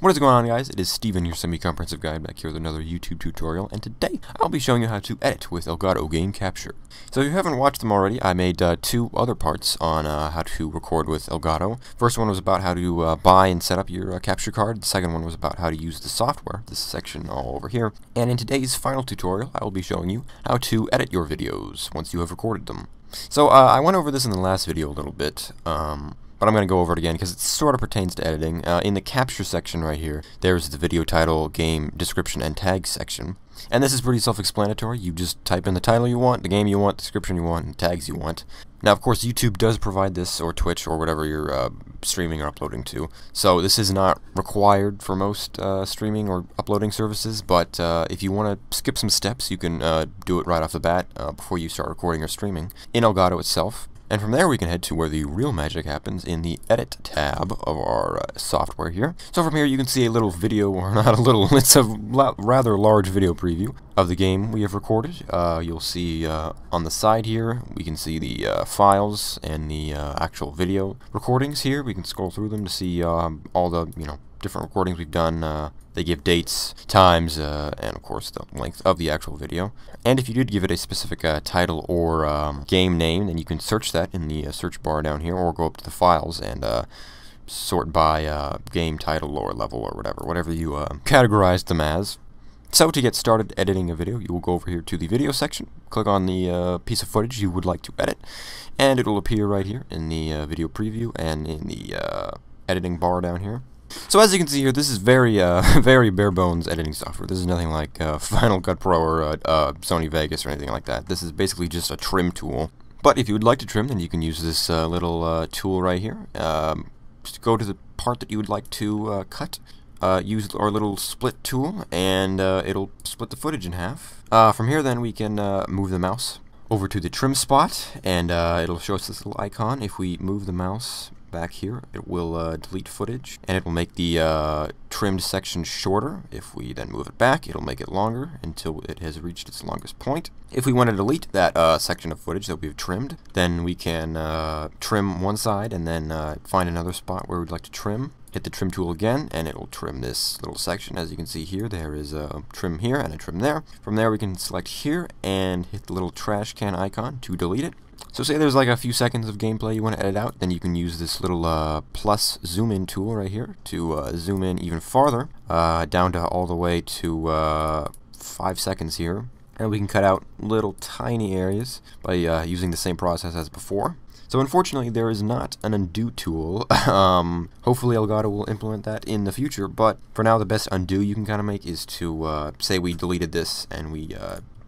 What is going on guys? It is Steven, your semi-comprehensive guide, back here with another YouTube tutorial, and today I'll be showing you how to edit with Elgato Game Capture. So if you haven't watched them already, I made uh, two other parts on uh, how to record with Elgato. First one was about how to uh, buy and set up your uh, capture card, the second one was about how to use the software, this section all over here. And in today's final tutorial, I will be showing you how to edit your videos once you have recorded them. So uh, I went over this in the last video a little bit, um, but I'm going to go over it again because it sort of pertains to editing. Uh, in the capture section right here, there's the video title, game description, and tag section. And this is pretty self-explanatory. You just type in the title you want, the game you want, description you want, and tags you want. Now, of course, YouTube does provide this, or Twitch, or whatever you're uh, streaming or uploading to. So this is not required for most uh, streaming or uploading services, but uh, if you want to skip some steps, you can uh, do it right off the bat uh, before you start recording or streaming in Elgato itself. And from there we can head to where the real magic happens in the Edit tab of our uh, software here. So from here you can see a little video, or not a little, it's a rather large video preview of the game we have recorded. Uh, you'll see uh, on the side here, we can see the uh, files and the uh, actual video recordings here. We can scroll through them to see um, all the, you know, different recordings we've done. Uh, they give dates, times, uh, and of course the length of the actual video. And if you did give it a specific uh, title or um, game name, then you can search that in the uh, search bar down here, or go up to the files and uh, sort by uh, game title or level or whatever, whatever you categorize them as. So to get started editing a video, you will go over here to the video section, click on the piece of footage you would like to edit, and it will appear right here in the video preview and in the editing bar down here. So as you can see here, this is very, uh, very bare bones editing software. This is nothing like uh, Final Cut Pro or uh, uh, Sony Vegas or anything like that. This is basically just a trim tool. But if you would like to trim, then you can use this uh, little uh, tool right here. Um, just go to the part that you would like to cut. use our little split tool, and it'll split the footage in half. from here, then, we can move the mouse over to the trim spot, and it'll show us this little icon. If we move the mouse back here, it will uh, delete footage and it will make the uh, trimmed section shorter. If we then move it back, it'll make it longer until it has reached its longest point. If we want to delete that uh, section of footage that we've trimmed, then we can uh, trim one side and then uh, find another spot where we'd like to trim. Hit the trim tool again and it will trim this little section. As you can see here, there is a trim here and a trim there. From there we can select here and hit the little trash can icon to delete it. So say there's like a few seconds of gameplay you want to edit out, then you can use this little uh, plus zoom in tool right here to uh, zoom in even farther, uh, down to all the way to uh, 5 seconds here. And we can cut out little tiny areas by uh, using the same process as before. So unfortunately there is not an undo tool. um, hopefully Elgato will implement that in the future, but for now the best undo you can kind of make is to uh, say we deleted this and we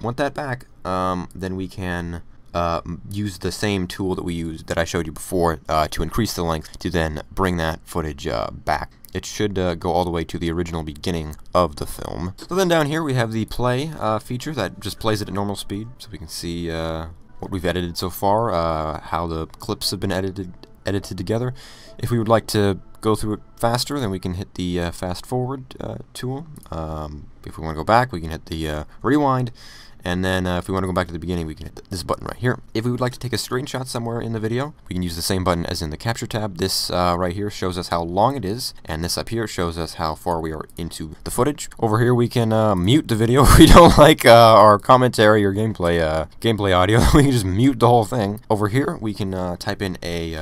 want that back, um, then we can uh, use the same tool that we used that I showed you before uh, to increase the length to then bring that footage uh, back. It should uh, go all the way to the original beginning of the film. So then down here we have the play uh, feature that just plays it at normal speed so we can see uh, what we've edited so far, how the clips have been edited edited together. If we would like to go through it faster, then we can hit the fast forward tool. Um, if we want to go back, we can hit the rewind and then uh, if we want to go back to the beginning, we can hit this button right here. If we would like to take a screenshot somewhere in the video, we can use the same button as in the capture tab. This uh, right here shows us how long it is, and this up here shows us how far we are into the footage. Over here, we can uh, mute the video if we don't like uh, our commentary or gameplay uh, gameplay audio. we can just mute the whole thing. Over here, we can uh, type in a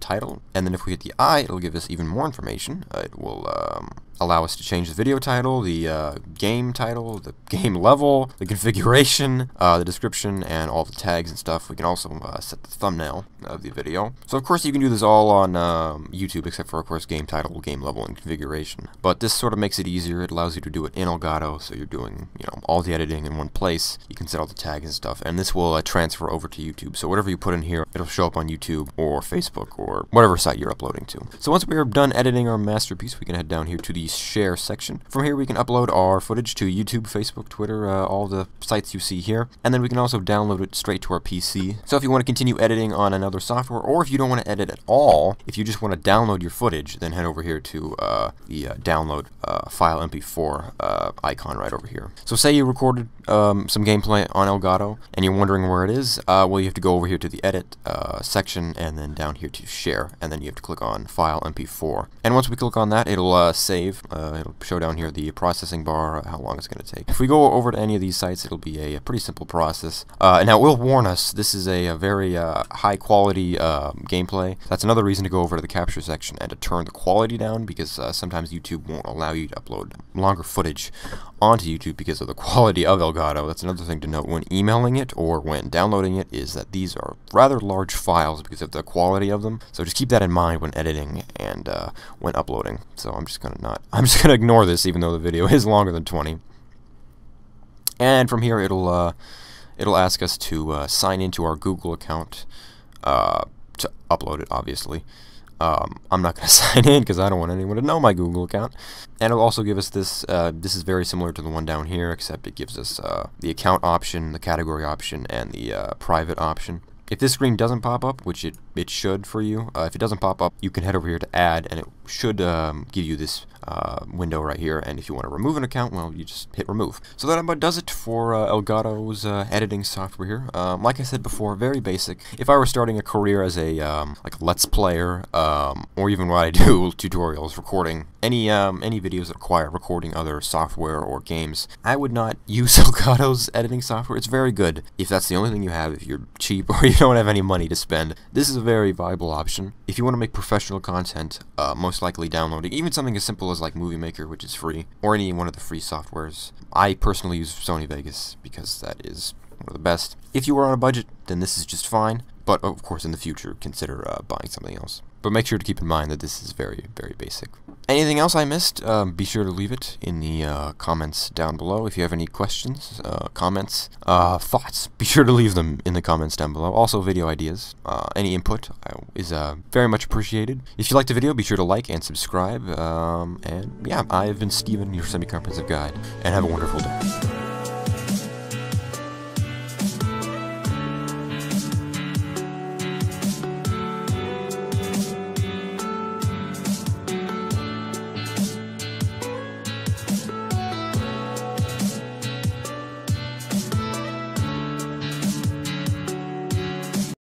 title, and then if we hit the I, it'll give us even more information. It will um, allow us to change the video title, the uh, game title, the game level, the configuration, uh, the description, and all the tags and stuff. We can also uh, set the thumbnail of the video. So of course you can do this all on um, YouTube, except for of course game title, game level, and configuration. But this sort of makes it easier. It allows you to do it in Elgato, so you're doing you know all the editing in one place. You can set all the tags and stuff, and this will uh, transfer over to YouTube. So whatever you put in here, it'll show up on YouTube or Facebook or whatever site you're uploading to. So once we are done editing our masterpiece, we can head down here to the share section. From here we can upload our footage to YouTube, Facebook, Twitter, uh, all the sites you see here, and then we can also download it straight to our PC. So if you want to continue editing on another software, or if you don't want to edit at all, if you just want to download your footage, then head over here to uh, the uh, download uh, file mp4 uh, icon right over here. So say you recorded um, some gameplay on Elgato, and you're wondering where it is, uh, well you have to go over here to the edit section, and then down here to share, and then you have to click on file mp4. And once we click on that, it'll save uh, it'll show down here the processing bar, uh, how long it's going to take. If we go over to any of these sites, it'll be a, a pretty simple process. Uh, and now it will warn us, this is a, a very uh, high quality um, gameplay. That's another reason to go over to the capture section and to turn the quality down because uh, sometimes YouTube won't allow you to upload longer footage onto YouTube because of the quality of Elgato. That's another thing to note when emailing it or when downloading it is that these are rather large files because of the quality of them. So just keep that in mind when editing and uh, when uploading. So I'm just going to not I'm just gonna ignore this even though the video is longer than 20. And from here it'll uh, it'll ask us to uh, sign into our Google account uh, to upload it obviously. Um, I'm not going to sign in because I don't want anyone to know my Google account. And it'll also give us this, uh, this is very similar to the one down here, except it gives us uh, the account option, the category option, and the uh, private option. If this screen doesn't pop up, which it, it should for you, uh, if it doesn't pop up, you can head over here to add, and it should um, give you this uh, window right here, and if you want to remove an account, well, you just hit remove. So that about does it for uh, Elgato's uh, editing software here. Um, like I said before, very basic. If I were starting a career as a um, like Let's Player, um, or even what I do, tutorials, recording any um, any videos that require recording other software or games, I would not use Elgato's editing software. It's very good if that's the only thing you have, if you're cheap or you don't have any money to spend. This is a very viable option. If you want to make professional content, uh, most likely downloading even something as simple as like Movie Maker, which is free, or any one of the free softwares. I personally use Sony Vegas because that is one of the best. If you are on a budget, then this is just fine, but of course in the future consider uh, buying something else. But make sure to keep in mind that this is very, very basic. Anything else I missed, um, be sure to leave it in the uh, comments down below. If you have any questions, uh, comments, uh, thoughts, be sure to leave them in the comments down below. Also, video ideas, uh, any input is uh, very much appreciated. If you liked the video, be sure to like and subscribe. Um, and yeah, I've been Steven, your semi-comprehensive guide, and have a wonderful day.